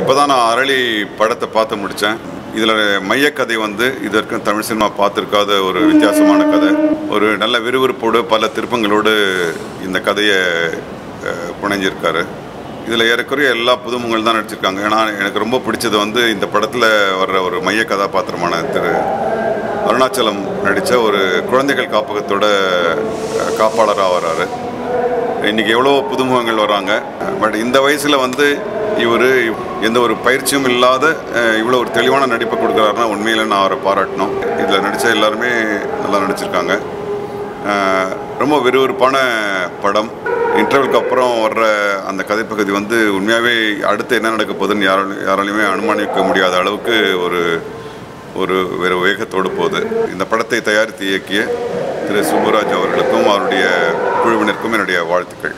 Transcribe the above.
இப்போ தான் நான் அரளி படத்தை பார்த்து முடித்தேன் இதில் மையக்கதை வந்து இதற்கு தமிழ் சினிமா பார்த்துருக்காத ஒரு வித்தியாசமான கதை. ஒரு நல்ல விறுவிறுப்போடு பல திருப்பங்களோடு இந்த கதையை புனைஞ்சிருக்காரு. இதில் ஏறக்குறைய எல்லா புதுமுகங்கள் தான் நடிச்சிருக்காங்க. ஏன்னா எனக்கு ரொம்ப பிடிச்சது வந்து இந்த படத்தில் வர்ற ஒரு மைய கதாபாத்திரமான திரு அருணாச்சலம் நடித்த ஒரு குழந்தைகள் காப்பகத்தோட காப்பாளராக வர்றாரு. இன்னைக்கு எவ்வளோ புதுமுகங்கள் வராங்க பட் இந்த வயசில் வந்து இவர் எந்த ஒரு பயிற்சியும் இல்லாத இவ்வளோ ஒரு தெளிவான நடிப்பை கொடுக்குறாருன்னா உண்மையில் நான் அவரை பாராட்டணும். இதில் நடித்த எல்லாருமே நல்லா நடிச்சிருக்காங்க. ரொம்ப விறுவிறுப்பான படம். இன்டர்வலுக்கு அப்புறம் வர்ற அந்த கதைப்பகுதி வந்து உண்மையாகவே அடுத்து என்ன நடக்க போகுதுன்னு யாராலும் யாராலையுமே அனுமானிக்க முடியாத அளவுக்கு ஒரு ஒரு வேறு வேகத்தோடு போகுது. இந்த படத்தை தயாரித்து இயக்கிய திரு சுப்புராஜ் அவர்களுக்கும் அவருடைய குழுவினருக்கும் என்னுடைய வாழ்த்துக்கள்.